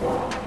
Wow.